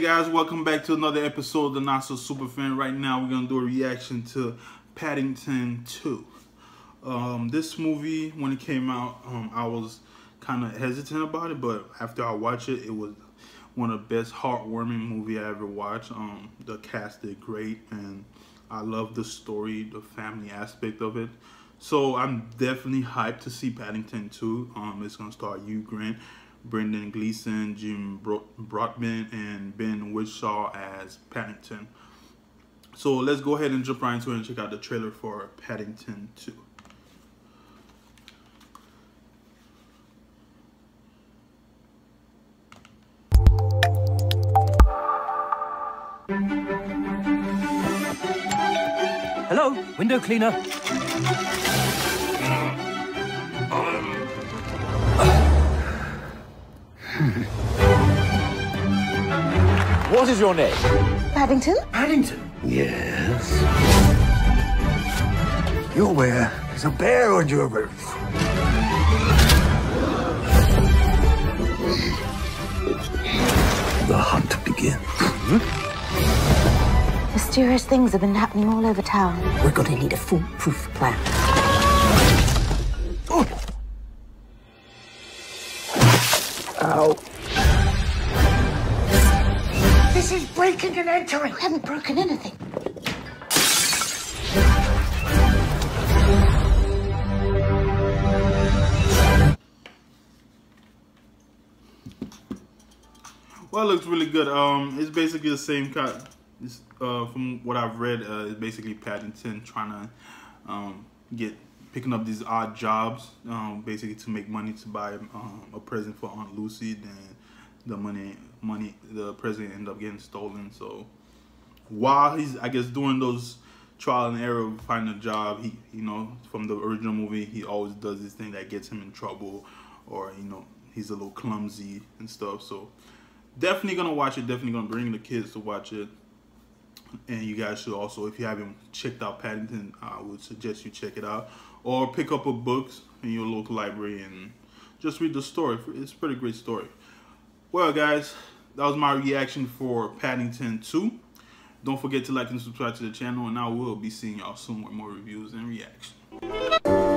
guys, welcome back to another episode of the Not So Super Fan. Right now, we're gonna do a reaction to Paddington 2. Um, this movie, when it came out, um, I was kind of hesitant about it, but after I watched it, it was one of the best heartwarming movie I ever watched. Um, the cast did great, and I love the story, the family aspect of it. So I'm definitely hyped to see Paddington 2. Um, it's gonna star Hugh Grant Brendan Gleeson, Jim Broadbent, and Ben Whishaw as Paddington. So let's go ahead and jump right into it and check out the trailer for Paddington 2. Hello, window cleaner. What is your name? Paddington? Paddington? Yes. You're where there's a bear on your roof. The hunt begins. Mysterious things have been happening all over town. We're gonna need a foolproof plan. Ow. This is breaking and entering. We haven't broken anything. Well, it looks really good. Um, it's basically the same kind. Uh, from what I've read, uh, it's basically Paddington trying to um, get picking up these odd jobs, um, basically to make money to buy um, a present for Aunt Lucy. Then the money, money, the present end up getting stolen. So while he's, I guess, doing those trial and error of finding a job, he, you know, from the original movie, he always does this thing that gets him in trouble, or you know, he's a little clumsy and stuff. So definitely gonna watch it. Definitely gonna bring the kids to watch it. And you guys should also, if you haven't checked out Paddington, I would suggest you check it out. Or pick up a book in your local library and just read the story. It's a pretty great story. Well, guys, that was my reaction for Paddington 2. Don't forget to like and subscribe to the channel, and I will be seeing y'all soon with more reviews and reactions.